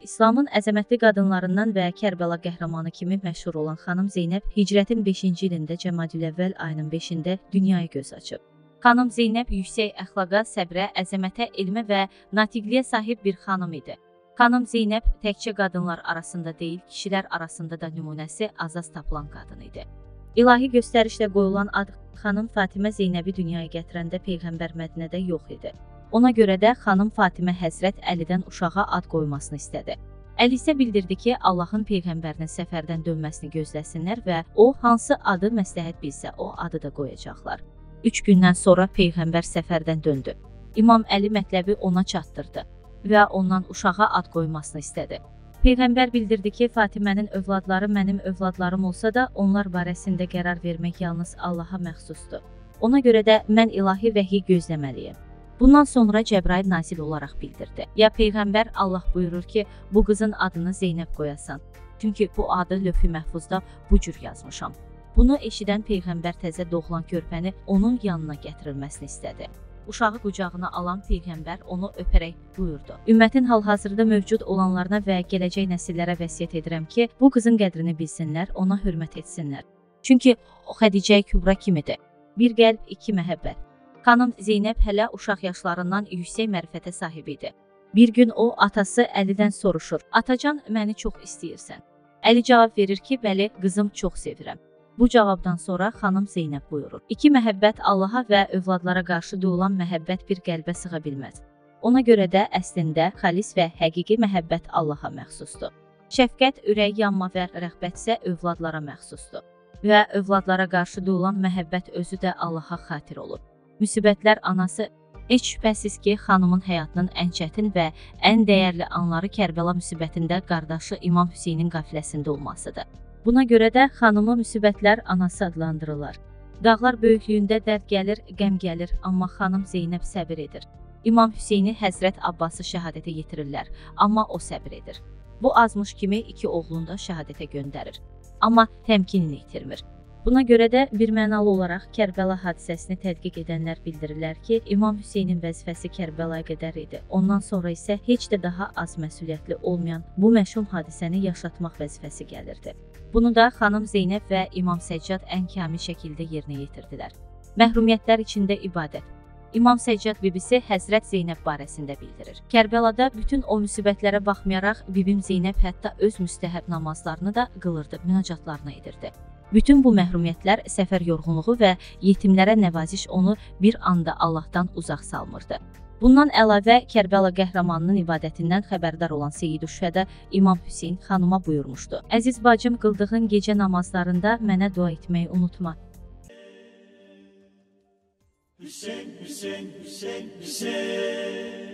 İslamın əzəmətli qadınlarından və Kərbəla qəhrəmanı kimi məşhur olan xanım Zeynəb hicrətin 5-ci ilində Cəmadüləvvəl ayının 5-də dünyaya göz açıb. Xanım Zeynəb yüksək əxlaqa, səbrə, əzəmətə, elmə və natiqliyə sahib bir xanım idi. Xanım Zeynəb təkcə qadınlar arasında deyil, kişilər arasında da nümunəsi azaz tapılan qadın idi. İlahi göstərişlə qoyulan ad xanım Fatimə Zeynəbi dünyaya gətirəndə peyğəmbər Mədinədə yox idi. Ona görə də xanım Fatimə Həzrət Əlidən uşağa ad qoymasını istədi. Əli isə bildirdi ki, Allahın peyğəmbərinin səfərdən dönməsini gözləsinlər və o hansı adı məsləhət bilsə, o adı da qoyacaqlar. 3 gündən sonra peyğəmbər səfərdən döndü. İmam Əli mətləbi ona çatdırdı və ondan uşağa ad qoymasını istədi. Peyğəmbər bildirdi ki, Fatimənin övladları mənim övladlarım olsa da, onlar barəsində qərar vermək yalnız Allaha məxsusdur. Ona görə də mən ilahi vəhiy gözləməliyəm. Bundan sonra Cəbrail nazil olaraq bildirdi. Ya peyğəmbər Allah buyurur ki, bu qızın adını Zeynəb qoyasan. Çünki bu adı lövh-i məhfuzda bu cür yazmışam. Bunu eşidən peyğəmbər təzə doğulan körpəni onun yanına gətirilməsini istədi. Uşağı qucağına alan peyğəmbər onu öpərək buyurdu. Ümmətin hal-hazırda mövcud olanlarına və gələcək nəsillərə vəsiyyət edirəm ki, bu qızın qədrini bilsinlər, ona hörmət etsinlər. Çünki o Xədicə Kübra kimidir. Bir qəlb, iki məhəbbət. Xanım Zeynəb hələ uşaq yaşlarından yüksək mərifətə sahib idi. Bir gün o atası Əlidən soruşur: "Atacan, məni çox istəyirsən?" Əli cavab verir ki, "Bəli, qızım, çox sevirəm." Bu cavabdan sonra xanım Zeynəb buyurur: "İki məhəbbət Allaha və övladlara qarşı duyulan məhəbbət bir qəlbə sığa bilməz. Ona görə də əslində xalis və həqiqi məhəbbət Allaha məxsusdur. Şəfqət, ürək yanma və rəğbət isə övladlara məxsusdur." Və övladlara qarşı duyulan məhəbbət özü də Allaha xatir olur. Müsibətlər anası Heç şübhəsiz ki, xanımın həyatının ən çətin və ən dəyərli anları Kərbəla müsibətində qardaşı İmam Hüseynin qəfləsində olmasıdır. Buna görə də xanımı müsibətlər anası adlandırırlar. Dağlar böyüklüyündə dərd gəlir, qəm gəlir, amma xanım Zeynəb səbir edir. İmam Hüseyni Həzrət Abbası şəhadətə yetirirlər, amma o səbir edir. Bu azmış kimi iki oğlunu da şəhadətə göndərir, amma təmkinini itirmir. Buna görə də birmənalı olaraq Kərbəla hadisəsini tədqiq edənlər bildirirlər ki, İmam Hüseynin vəzifəsi Kərbəlaya qədər idi. Ondan sonra isə heç də daha az məsuliyyətli olmayan bu məşhum hadisəni yaşatmaq vəzifəsi gəlirdi. Bunu da xanım Zeynəb və İmam Səccad ən kamil şəkildə yerinə yetirdilər. Məhrumiyyətlər içində ibadət. İmam Səccad bibisi Həzrət Zeynəb barəsində bildirir. Kərbəlada bütün o müsibətlərə baxmayaraq bibim Zeynəb hətta öz müstəhəb namazlarını da qılırdı, münacatlarını edirdi. Bütün bu məhrumiyyətlər, səfər yorğunluğu və yetimlərə nəvaziş onu bir anda Allahdan uzaq salmırdı. Bundan əlavə Kərbəla qəhrəmanının ibadətindən xəbərdar olan Seyyid Şühədə İmam Hüseyn xanıma buyurmuşdu. Əziz bacım, qıldığın gecə namazlarında mənə dua etməyi unutma. Hüseyn, Hüseyn, Hüseyn, Hüseyn.